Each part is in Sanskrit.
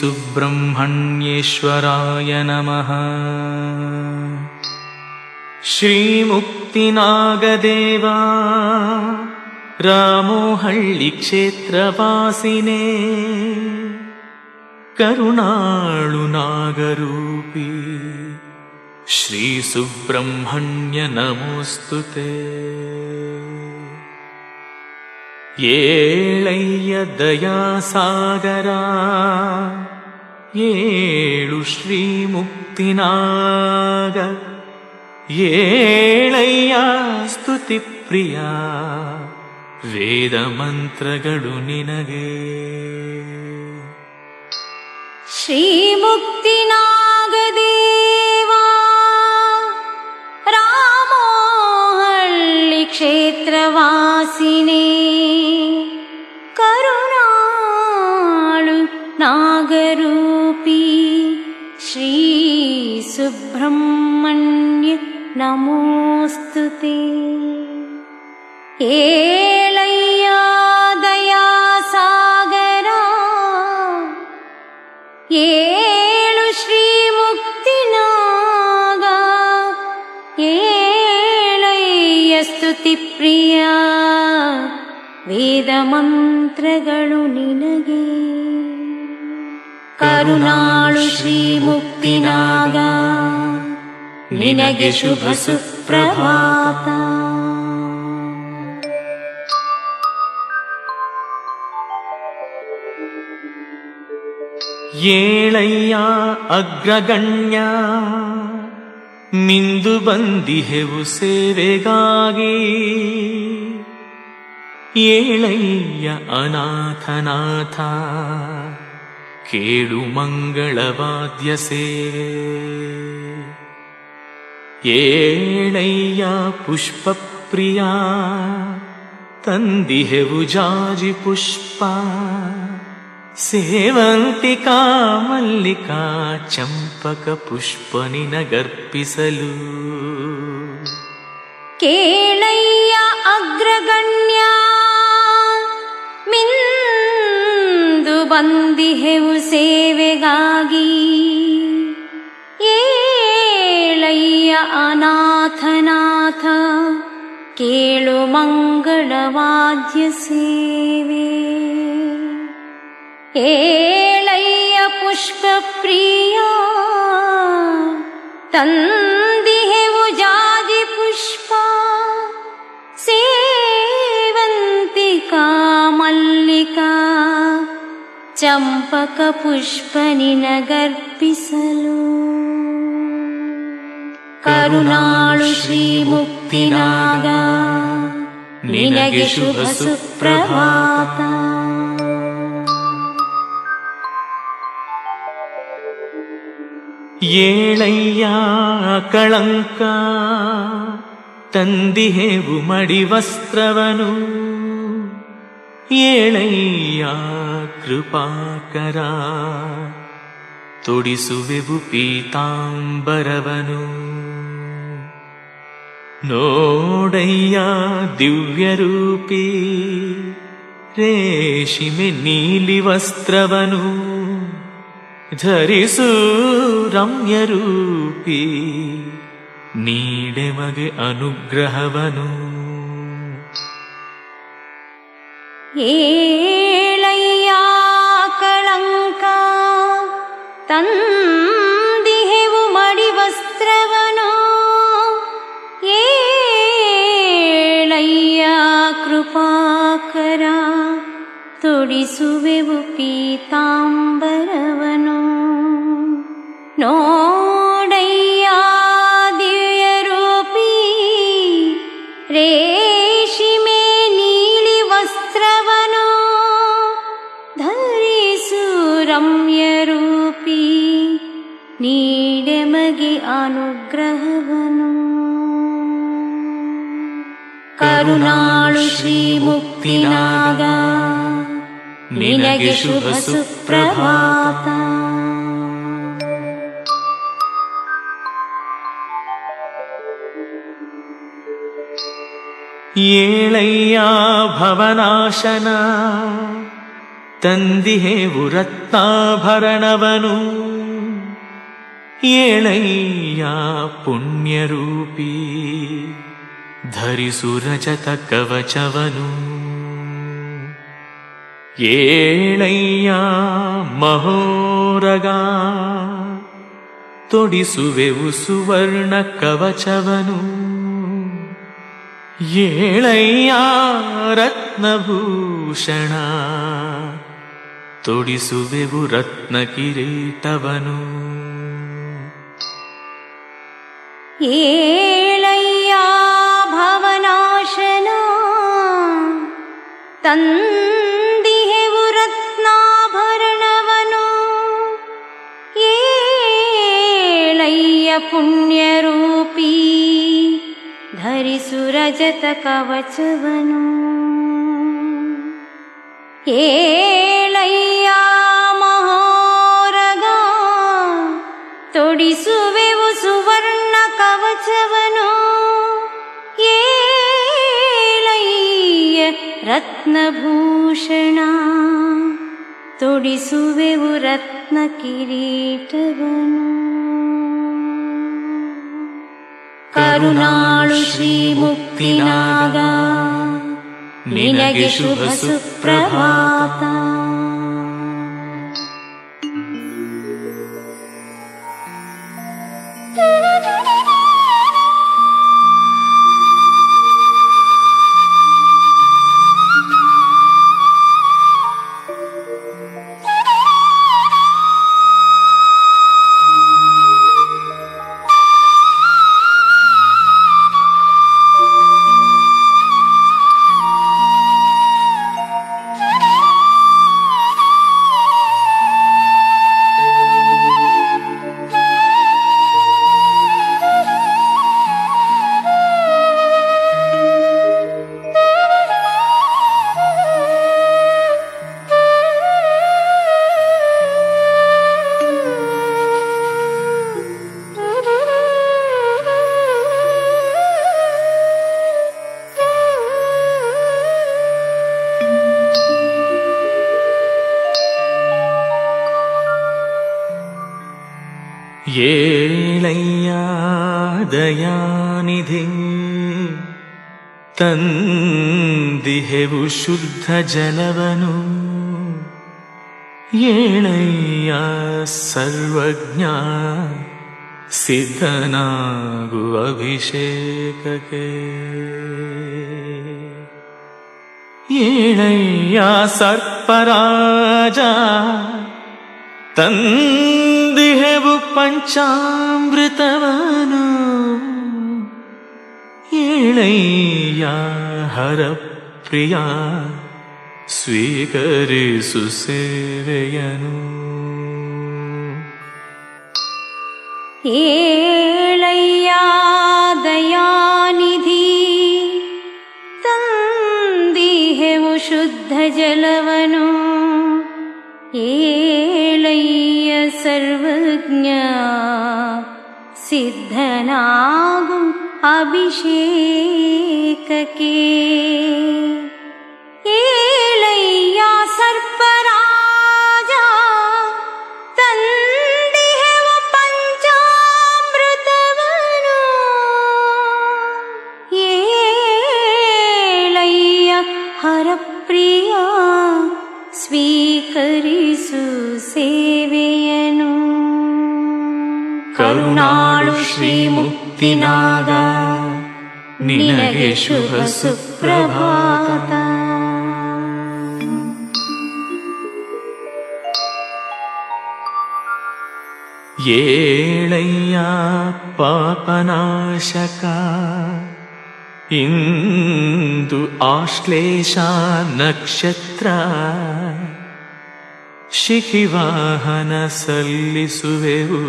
सुब्रह्मण्येश्वराय नमः। श्रीमुक्तिनागदेवा रामोहळ्ळिक्षेत्रवासिने करुणाळुनागरूपी श्रीसुब्रह्मण्य नमोऽस्तु ते। येळय्य दयासागरा ಏಳು ಶ್ರೀ ಮುಕ್ತಿನಾಗ ಏಳಯ್ಯ ಸ್ತುತಿ ಪ್ರಿಯ ವೇದ ಮಂತ್ರಗಳು ನಿನಗೆ श्रीमुक्तिनागदेवा रामोहल्लि श्रीसुब्रह्मण्य नमोऽस्तु ते ಏಳಯ್ಯ ದಯಾಸಾಗರ ಏಳು ಶ್ರೀ ಮುಕ್ತಿನಾಗ ಏಳಯ್ಯ ಸ್ತುತಿ ಪ್ರಿಯ ವೇದ ಮಂತ್ರಗಳು ನಿನಗೆ ಕರುಣಾಳು ಶ್ರೀ ಮುಕ್ತಿನಾಗ ನಿನಗೆ ಶುಭ ಸುಪ್ರಭಾತ. ಏಳಯ್ಯ ಅಗ್ರಗಣ್ಯ ಮಿಂದು ಬಂದಿಹೆವು ಸೇವೆಗಾಗಿ. ಏಳಯ್ಯ ಅನಾಥನಾಥ. ಕೇಳು ಮಂಗಳವಾದ್ಯ ಸೇವೆ ಏಳಯ್ಯ ಪುಷ್ಪ ಪ್ರಿಯ ತಂದಿಹೆವು ಜಾಜಿ ಪುಷ್ಪ. ಸೇವಂತಿಕಾ ಮಲ್ಲಿಕಾ ಚಂಪಕ ಪುಷ್ಪ ನಿನಗರ್ಪಿಸಲು. ಕೇಳಯ್ಯ ಅಗ್ರಗಣ್ಯ ಮಿಂದು ಬಂದಿಹೆವು ಸೇವೆಗಾಗಿ ಏಳಯ್ಯ ಅನಾಥನಾಥ ಕೇಳು ಮಂಗಳವಾದ್ಯ ಸೇವೆ ಏಳಯ್ಯ ಪುಷ್ಪ ಪ್ರಿಯ ಚಂಪಕ ಪುಷ್ಪನಿ ನಗರ್ಪಿಸಲು ಕರುಣಾಳು ಶ್ರೀ ಮುಕ್ತಿನಾಗ ನಿನಗೆ ಶುಭ ಸುಪ್ರಭಾತ ಏಳಯ್ಯ ಕಳಂಕ ತಂದಿಹೆವು ಮಡಿ ವಸ್ತ್ರವನು ಏಳಯ್ಯ ಕೃಪಾಕರ ತೊಡಿಸುವೆವು ಪೀತಾಂಬರವನು. ನೋಡಯ್ಯ ದಿವ್ಯರೂಪಿ ರೇಷಿಮೆ ನೀಲಿ ವಸ್ತ್ರವನು ಧರಿಸು ರಮ್ಯರೂಪಿ ನೀಡೆ ಮಗೆ ಅನುಗ್ರಹವನು. ಏಳಯ್ಯ ಕಳಂಕ ತಂದಿಹೆವು ಮಡಿ ವಸ್ತ್ರವನು ಏಳಯ್ಯ ಕೃಪಾಕರ ತೊಡಿಸುವೆವು ಪೀತಾಂಬರವನು ನೋಡಯ್ಯ अनुग्रहवनु। करुणाळु नु निनगे शुभसुप्रभात येळैया भवनाशन दन्दिहे वुरत्नाभरणवनु ಏಳಯ್ಯ ಪುಣ್ಯರೂಪಿ. ಧರಿಸು ರಜತ ಕವಚವನು ಏಳಯ್ಯ ಮಹೋರಗ. ತೊಡಿಸುವೆವು ಸುವರ್ಣ ಕವಚವನು. ಏಳಯ್ಯ ರತ್ನಭೂಷಣ. ತೊಡಿಸುವೆವು ರತ್ನ ಕಿರೀಟವನು. भवनाशना तन्दिहे वुरत्नाभरणवनो येलैय पुण्यरूपी धरिसु रजतकवचवनो एलैया महोरगा तुडिसुवे रत्नभूषणा तुडिसुवे रत्न किरीटव करुणालु श्रीमुक्तिनादा विनगि शुभसुप्रभात। ತಂದಿಹೆವು ಶುದ್ಧ ಜಲವನು ಏಳಯ್ಯ ಸರ್ವಜ್ಞ ಸಿದ್ಧನಾಗುವ ಅಭಿಷೇಕಕ್ಕೆ ಏಳಯ್ಯ ಸರ್ಪರಾಜ ತಂದಿಹೆವು ಪಂಚಾಮೃತವನು ಏಳಯ್ಯ ಹರಪ್ರಿಯ ಸ್ವೀಕರಿಸು ಸೇವೆಯನು ಏಳಯ್ಯ ದಯಾನಿಧಿ ತಂದಿಹೆವು ಶುದ್ಧ ಜಲವನು ಏಳಯ್ಯ ಸರ್ವಜ್ಞ ಸಿದ್ಧನಾಗು अभिषेकके एलय्या सर्पराजा सर्पराजा पञ्चामृतवनो। पञ्चमृतवनुलैया हरप्रिया स्वीकरिषु सेवयनु। सुसेवनुनाळु श्रीमुक्ति। ಮುಕ್ತಿನಾಗ ನಿನಗೆ ಶುಭ ಸುಪ್ರಭಾತ. ಏಳಯ್ಯ ಪಾಪನಾಶಕ. ಇಂದು ಆಶ್ಲೇಷ ನಕ್ಷತ್ರ. ಶಿಖಿವಾಹನ ಸಲ್ಲಿಸುವೆವು.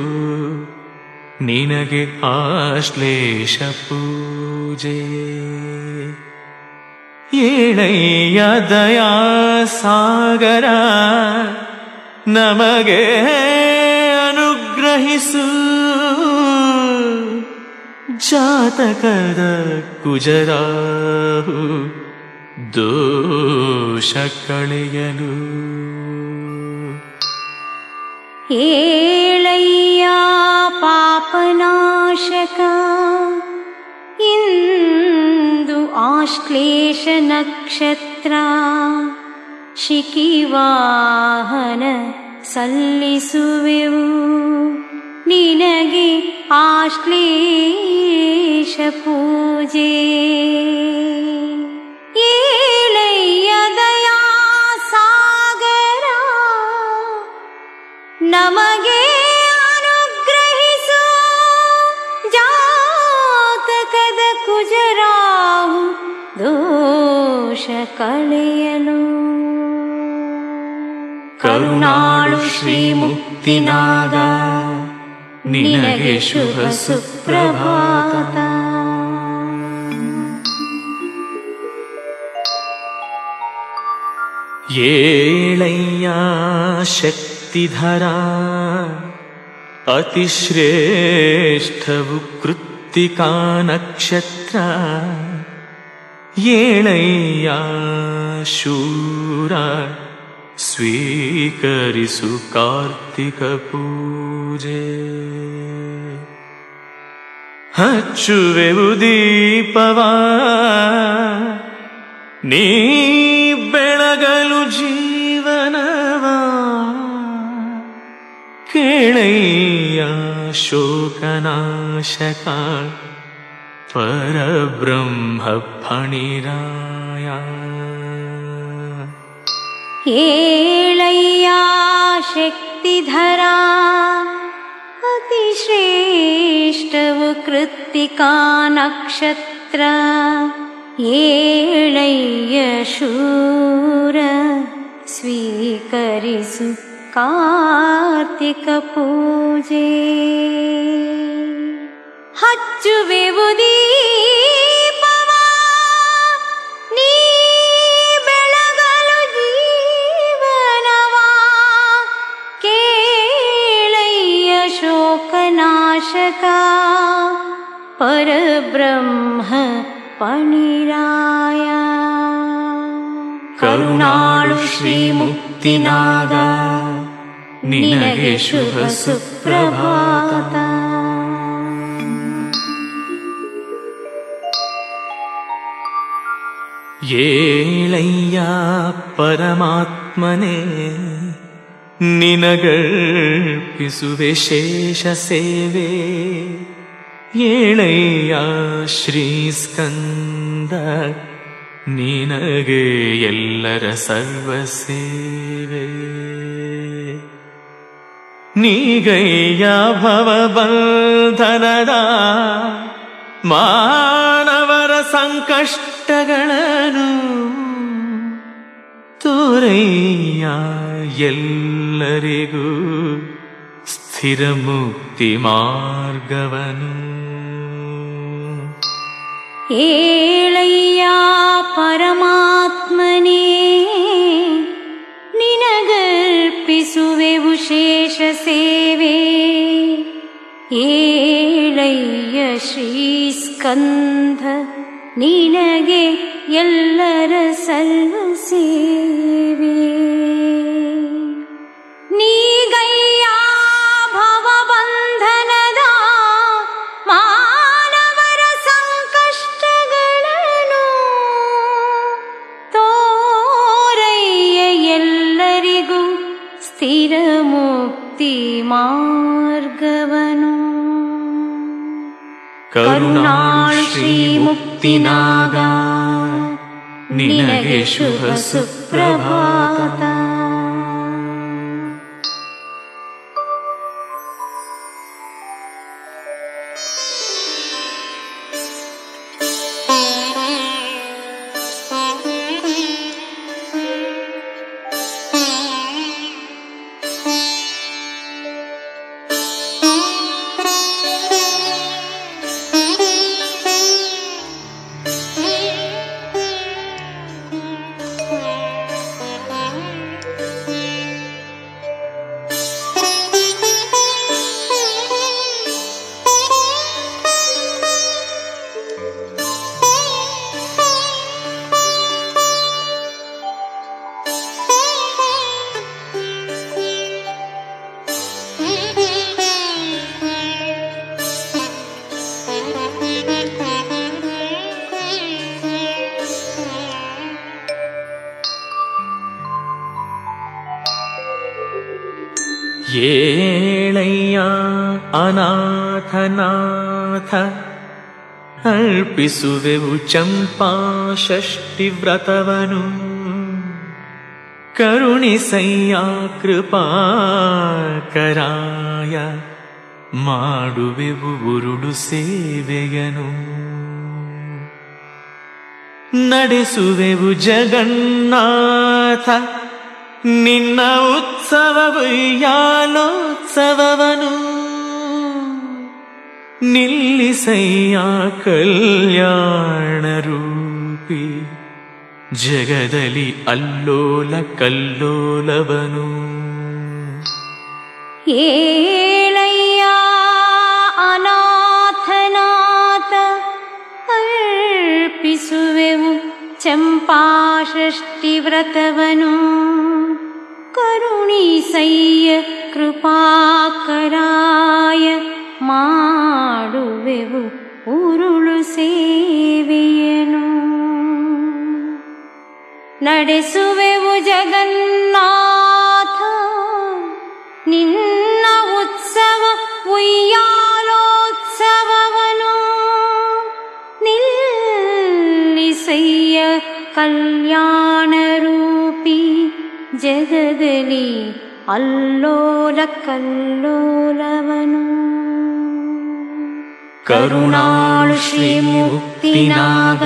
ನಿನಗೆ ಆಶ್ಲೇಷ ಪೂಜೆ. ಏಳಯ್ಯ ದಯಾ ಸಾಗರ ನಮಗೆ ಅನುಗ್ರಹಿಸು. ಜಾತಕದ ಕುಜರಾಹು ದೋಷ ಕಳೆಯಲು. ಏಳಯ್ಯ ಪಾಪನಾಶಕ ಇಂದು ಆಶ್ಲೇಷ ನಕ್ಷತ್ರ ಶಿಖಿವಾಹನ ಸಲ್ಲಿಸುವೆವು ನಿನಗೆ ಆಶ್ಲೇಷ ಪೂಜೆ ಏಳಯ್ಯ ದಯಾ ಸಾಗರ ನಮಗೆ ಕಳೆಯಲು. ಕರುಣಾಳು ಶ್ರೀ ಮುಕ್ತಿನಾಗ ನಿನಗೆ ಶುಭ ಸುಪ್ರಭಾತ. ಏಳಯ್ಯ ಶಕ್ತಿಧರ ಅತಿಶ್ರೇಷ್ಠವು ಕೃತ್ತಿಕಾ ನಕ್ಷತ್ರ. ಏಳಯ್ಯ ಶೂರ ಸ್ವೀಕರಿಸು ಕಾರ್ತಿಕ ಪೂಜೆ. ಹಚ್ಚುವೆವು ದೀಪವ ನೀ ಬೆಳಗಲು ಜೀವನವ. ಕೇಳಯ್ಯ ಶೋಕನಾಶಕ परब्रह्मफणिराया। एया शक्तिधरा अतिश्रेष्ठवकृत्तिका नक्षत्र एशूर स्वीकरिषु कार्तिकपूजे। ಹಚ್ಚುವೆವು ದೀಪವ ನೀ ಬೆಳಗಲು ಜೀವನವ ಕೇಳಯ್ಯ ಶೋಕನಾಶಕ ಪರಬ್ರಹ್ಮ ಪಣಿರಾಯ ಕರುಣಾಳು ಶ್ರೀ ಮುಕ್ತಿನಾಗ ನಿನಗೆ ಶುಭ ஏழையா பரமாத்மனே நினகழ்பிசுவே சேஷ சேவே ஏழையா ஸ்ரீஸ்கந்த ನಿನಗೆ ಎಲ್ಲರ ಸರ್ವ ಸೇವೆ. ನೀಗಯ್ಯ ಭವಬಂಧನದ ಮಾನವರ ಸಂಕಷ್ಟ ಸಂಕಷ್ಟಗಳನ್ನು ತೋರಯ್ಯ ಎಲ್ಲರಿಗೂ ಸ್ಥಿರ ಮುಕ್ತಿ ಮಾರ್ಗವನು ಏಳಯ್ಯ ಪರಮಾತ್ಮನೇ ನಿನಗರ್ಪಿಸುವೆವು ಶೇಷ ಸೇವೆ ಏಳಯ್ಯ ಶ್ರೀಸ್ಕಂಧ ನಿನಗೆ ಎಲ್ಲರ ಸರ್ವ ಸೇವೆ ನೀಗಯ್ಯ ಭವಬಂಧನದ ಮಾನವರ ಸಂಕಷ್ಟಗಳನ್ನು ತೋರಯ್ಯ ಎಲ್ಲರಿಗೂ ಸ್ಥಿರ ಮುಕ್ತಿ ಮಾರ್ಗವನು ಕರುಣಾಳು ಶ್ರೀ नागा निलयेषु ह सुप्रभात। ಅನಾಥನಾಥ ಅರ್ಪಿಸುವೆವು ಚಂಪಾ ಷಷ್ಠಿ ವ್ರತವನು ಕರುಣಿಸಯ್ಯ ಕೃಪಾಕರಾಯ ಮಾಡುವೆವು ಉರುಡು ಸೇವೆಯನು ನಡೆಸುವೆವು ಜಗನ್ನಾಥ ನಿನ್ನ ಉತ್ಸವವು ಯಾಲೋತ್ಸವವನು निल्लिसय्या कल्याणरूपी जगदलि अल्लोल कल्लोलवनु अल्लोलकल्लोलवनुलैया अनाथनाथ चम्पाषष्टिव्रतवनु सुव्यमुचाषष्टिव्रतवनु करुणीसैय्यकृपाकराय ನಡೆಸುವೆವು ಜಗನ್ನಾಥ ನಿನ್ನ ಉತ್ಸವ ಉಯ್ಯಾಲೋತ್ಸವವನು ನಿಲ್ಲಿಸಯ್ಯ ಕಲ್ಯಾಣ ರೂಪಿ ಜಗದಲ್ಲಿ ಅಲ್ಲೋಲ ಕಲ್ಲೋಲವನು ಕರುಣಾಳು ಶ್ರೀ ಮುಕ್ತಿನಾಗ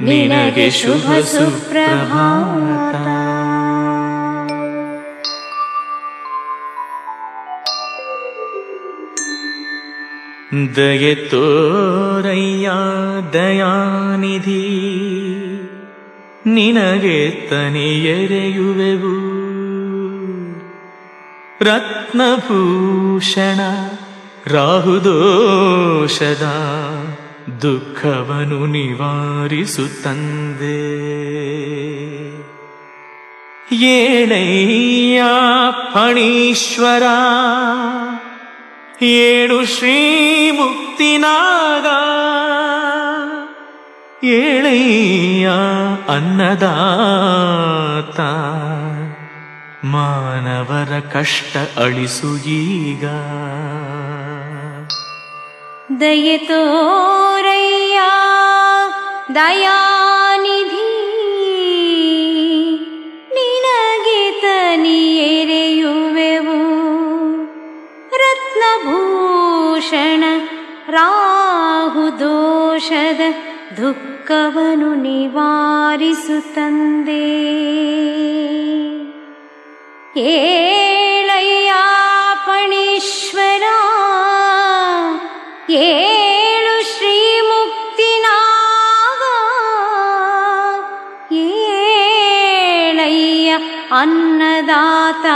ನಿನಗೆ ಶುಭ ಸುಪ್ರಭಾತ. ದಯೆ ತೋರಯ್ಯ ದಯಾನಿಧಿ ನಿನಗೆ ತನಿಯರೆಯುವೆವು. ರತ್ನಭೂಷಣ ರಾಹುದೋಷದ ದುಃಖವನು ನಿವಾರಿಸು ತಂದೆ ಏಳಯ್ಯ ಫಣೀಶ್ವರ ಏಳು ಶ್ರೀ ಮುಕ್ತಿನಾಗ ಏಳಯ್ಯ ಅನ್ನದಾತ ಮಾನವರ ಕಷ್ಟ ಅಳಿಸು ಈಗ. ದಯೆ ತೋರಯ್ಯ ದಯಾನಿಧಿ ನಿನಗೆ ತನಿಯೆರೆಯುವೆವು ರತ್ನಭೂಷಣ ರಾಹು ದೋಷದ ದುಃಖವನು ನಿವಾರಿಸು ತಂದೆ ಏಳು ಶ್ರೀ ಮುಕ್ತಿನಾಗ ಏಳಯ್ಯ ಅನ್ನದಾತ,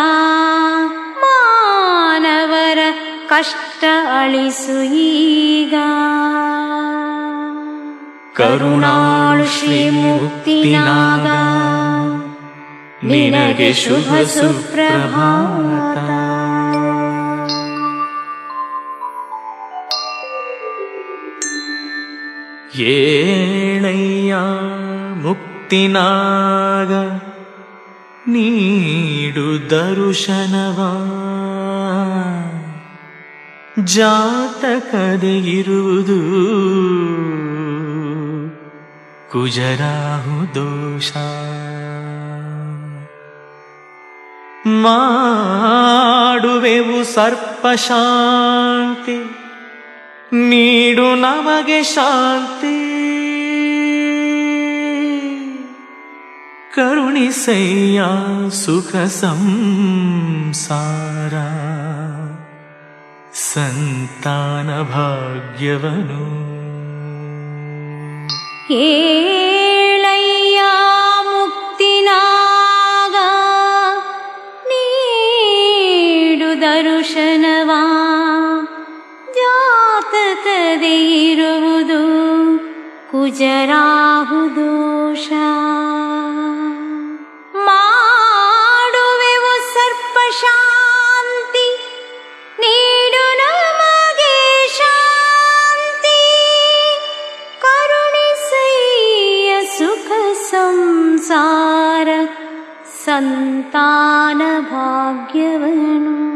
ಮಾನವರ ಕಷ್ಟ ಅಳಿಸು ಈಗ. ಕರುಣಾಳು ಶ್ರೀ ಮುಕ್ತಿನಾಗ ನಿನಗೆ ಶುಭ ಸುಪ್ರಭಾತ. ಏಳಯ್ಯ ಮುಕ್ತಿನಾಗ ನೀಡು ದರುಶನವ. ಜಾತಕದೆ ಇರುವುದು ಕುಜರಾಹು ದೋಷ. ಮಾಡುವೆವು ಸರ್ಪಶಾಂತಿ. ನೀಡು ನಮಗೆ ಶಾಂತಿ. ಕರುಣಿಸಯ್ಯ ಸುಖ ಸಂಸಾರ. ಸಂತಾನ ಭಾಗ್ಯವನು. ಏಳಯ್ಯ जराहुदोष। माणुविव सर्प शान्ति। नीडुनादेशान्ति करुण सैयसुखसंसार सन्तानभाग्यवनु